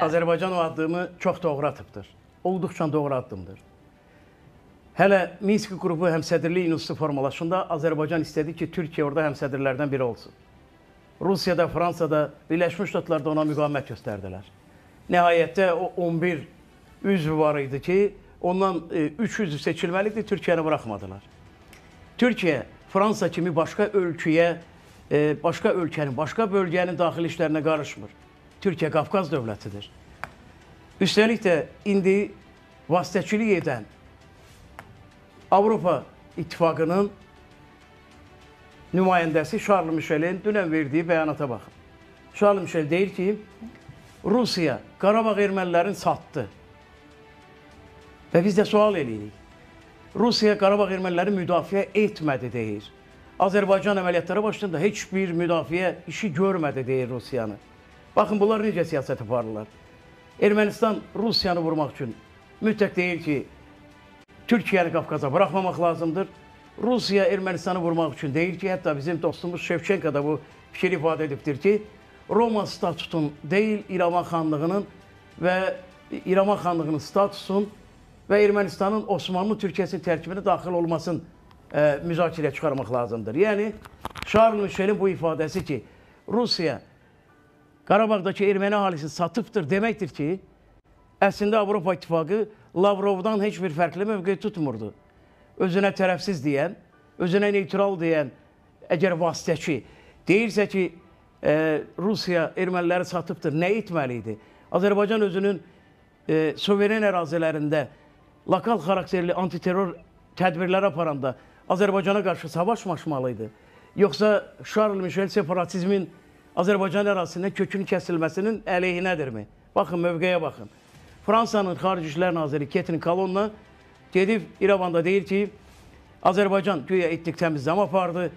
Azərbaycan o addımı çox doğru atıbdır. Olduqca doğru addımdır. Hələ Minsk qrupu həmsədrlik institutu formalaşında Azərbaycan istədi ki, Türkiyə orada həmsədrlərdən biri olsun. Rusiyada, Fransada, Birləşmiş Ştatlarda ona müqavimət göstərdilər. Nəhayətdə o 11 üzv var idi ki, ondan 3 üzv seçilməli idi, Türkiyəni buraxmadılar. Türkiyə Fransa kimi başqa ölkəyə, e, başqa ölkənin, başqa bölgənin daxili işlərinə qarışmır. Türkiyə Qafqaz dövlətidir. Üstəlik də indi vasitəçilik edən Avropa İttifaqının nümayəndəsi Charles Michelin dünən verdiyi bəyanata baxın. Charles Michel deyir ki, Rusiya Qarabağ ermənilərini satdı. Və biz də sual eləyirik. Rusiya Qarabağ erməniləri müdafiə etmədi deyir. Azərbaycan əməliyyatları başında heç bir müdafiə işi görmədi deyir Rusiyanı. Baxın bunlar necə siyasət aparırlar. Ermənistan Rusiyanı vurmaq üçün mütləq deyir ki, Türkiyəni Qafqaza buraxmamaq lazımdır. Rusiya Ermənistanı vurmaq üçün deyir ki, hətta bizim dostumuz Şevçenko da bu fikir ifadə edibdir ki, Roma statutun deyil İrəvan xanlığının və İrəvan xanlığının statusun və Ermənistanın Osmanlı Türkiyəsi tərkibinə daxil olmasını e, müzakirə çıxarmaq lazımdır. Yəni Charles Michelin bu ifadəsi ki, Rusiya Qarabağdakı erməni əhalisini satıbdır deməkdir ki, əslində Avropa İttifaqı Lavrovdan heç bir fərqli mövqe tutmurdu. Özünə tərəfsiz deyən, özünə neytral deyən, əgər vasitəçi deyirsə ki, e, Rusiya erməniləri satıbdır, nə etməli idi? Azərbaycan özünün e, suveren ərazilərində lokal xarakterli antiterror tədbirlər aparanda Azərbaycana qarşı savaşmaşmalı idi. Yoxsa Charles Michel separatizmin Azərbaycan ərazisindən kökünün kəsilməsinin əleyhinədirmi? Baxın, mövqeyə baxın. Fransanın Xarici İşlər Naziri Ketrin Kalonla gedib İrəvanda deyir ki, Azərbaycan güya etnik təmizləmə apardı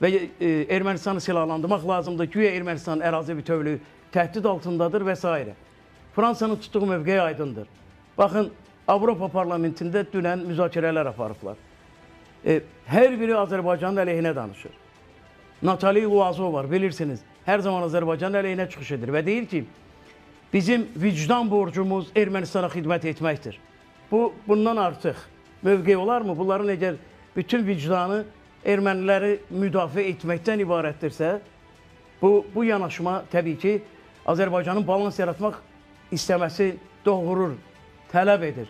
və e, Ermənistanı silahlandırmaq lazımdır. Güya Ermənistanın ərazi bütövlüyü təhdid altındadır və s. Fransanın tutduğu mövqeyə aydındır. Baxın, Avropa parlamentində dünən müzakirələr aparıblar. E, hər biri Azərbaycanın əleyhinə danışır. Natali Uazov var, bilirsiniz. Hər zaman Azərbaycanın əleyhinə çıxış edir və deyir ki, bizim vicdan borcumuz Ermənistana xidmət etməkdir. Bu, bundan artıq mövqe olarmı? Bunların əgər bütün vicdanı erməniləri müdafiə etməkdən ibarətdirsə, bu, bu yanaşma təbii ki, Azərbaycanın balans yaratmaq istəməsi doğurur, tələb edir.